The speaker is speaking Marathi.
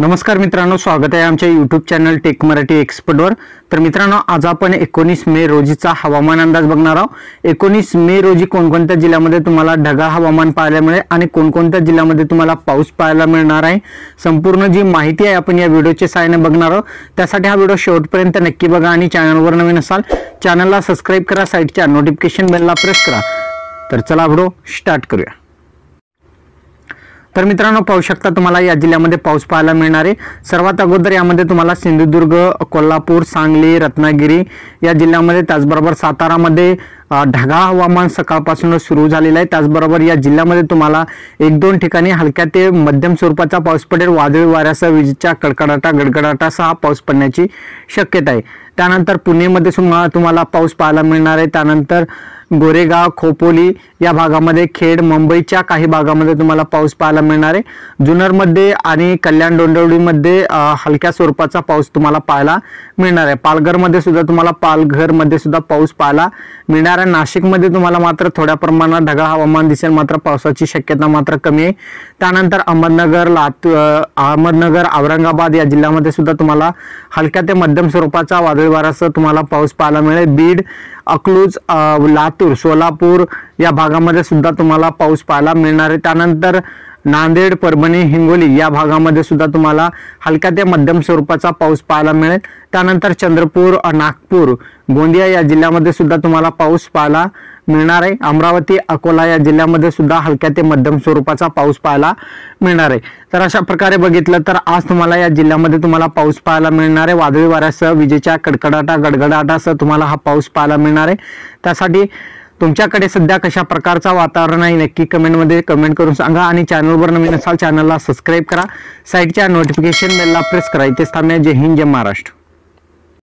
नमस्कार मित्रांनो स्वागत आहे आमच्या यूट्यूब चॅनल टेक मराठी एक्सपर्टवर तर मित्रांनो आज आपण एकोणीस मे रोजीचा हवामान अंदाज बघणार आहोत. एकोणीस मे रोजी कोणकोणत्या जिल्ह्यामध्ये तुम्हाला ढगाळ हवामान पाहायला मिळेल आणि कोणकोणत्या जिल्ह्यामध्ये तुम्हाला पाऊस पाहायला मिळणार आहे? संपूर्ण जी माहिती आहे आपण या व्हिडिओच्या सहाय्याने बघणार आहोत. त्यासाठी हा व्हिडिओ शेवटपर्यंत नक्की बघा आणि चॅनलवर नवीन असाल चॅनलला सबस्क्राईब करा साईटच्या नोटिफिकेशन बेलला प्रेस करा. तर चला व्हिडिओ स्टार्ट करूया. तर मित्रांनो पाहू शकता तुम्हाला या जिल्ह्यामध्ये पाऊस पाहायला मिळणार आहे. सर्वात अगोदर यामध्ये तुम्हाला सिंधुदुर्ग कोल्हापूर सांगली रत्नागिरी या जिल्ह्यामध्ये त्याचबरोबर सातारामध्ये ढगाळ हवामान सकाळपासूनच सुरू झालेलं आहे. त्याचबरोबर या जिल्ह्यामध्ये तुम्हाला एक दोन ठिकाणी हलक्या ते मध्यम स्वरूपाचा पाऊस पडेल. वादळी वाऱ्यासह विजेच्या कडकडाटा गडगडाटासह हा पाऊस पडण्याची शक्यता आहे. त्यानंतर पुणेमध्ये सुमा- तुम्हाला पाऊस पाहायला मिळणार आहे. त्यानंतर गोरेगाव खोपोली या भागामध्ये खेड मुंबईच्या काही भागामध्ये तुम्हाला पाऊस पाहायला मिळणार आहे. जुन्नरमध्ये आणि कल्याण डोंबिवलीमध्ये हलक्या स्वरूपाचा पाऊस तुम्हाला पाहायला मिळणार आहे. पालघरमध्ये सुद्धा तुम्हाला पालघरमध्ये सुद्धा पाऊस पाहायला मिळणार आहे. नाशिकमध्ये तुम्हाला मात्र थोड्या प्रमाणात ढगाळ हवामान दिसेल. मात्र पावसाची शक्यता मात्र कमी आहे. त्यानंतर अहमदनगर लातूर अहमदनगर औरंगाबाद या जिल्ह्यामध्ये सुद्धा तुम्हाला हलक्या ते मध्यम स्वरूपाचा वादळ वाऱ्यासह तुम्हाला पाऊस पाहायला मिळेल. बीड अकलूज लातूर सोलापूर या भागामध्ये सुद्धा तुम्हाला पाऊस पाहायला मिळणार आहे. त्यानंतर नांदेड परभणी हिंगोली या भागामध्ये सुद्धा तुम्हाला हलक्या ते मध्यम स्वरूपाचा पाऊस पाहायला मिळेल. त्यानंतर चंद्रपूर नागपूर गोंदिया या जिल्ह्यामध्ये सुद्धा तुम्हाला पाऊस पाहायला मिळणार आहे. अमरावती अकोला या जिल्ह्यामध्ये सुद्धा हलक्या ते मध्यम स्वरूपाचा पाऊस पाहायला मिळणार आहे. तर अशा प्रकारे बघितलं तर आज तुम्हाला या जिल्ह्यामध्ये तुम्हाला पाऊस पाहायला मिळणार आहे. वादळी वाऱ्यासह विजेच्या कडकडाटा गडगडाटासह तुम्हाला हा पाऊस पाहायला मिळणार आहे. त्यासाठी तुमच्याकडे सध्या कशा प्रकारचा वातावरण आहे नक्की कमेंटमध्ये कमेंट करून सांगा आणि चॅनलवर नवीन असाल चॅनलला सबस्क्राईब करा. साईटच्या नोटिफिकेशन बेलला प्रेस करा. इथेच थांबूया. जय हिंद जय महाराष्ट्र.